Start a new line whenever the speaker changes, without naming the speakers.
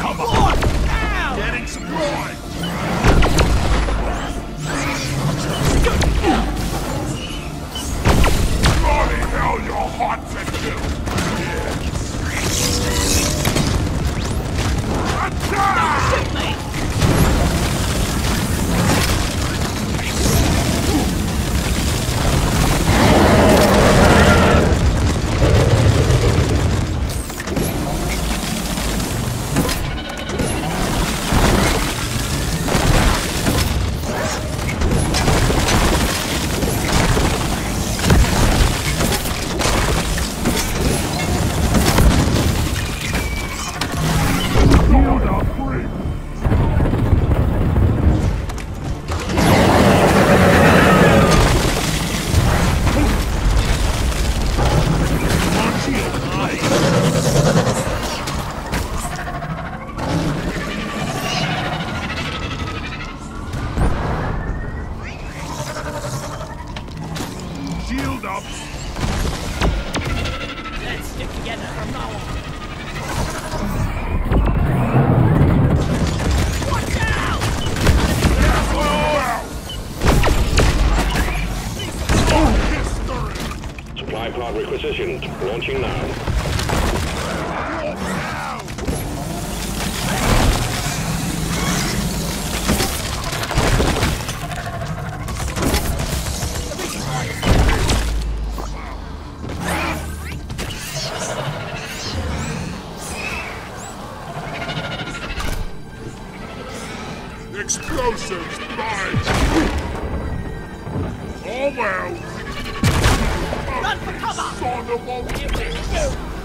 into cover!
Ow!
Getting supplied! Bloody hell, you're hot to kill! Shield up!
Let's stick together from now on. Watch out!
History!
Supply pod requisitioned. Launching now.
Explosives, mine! Oh well!
Run for cover!
Son of a...
Here we go!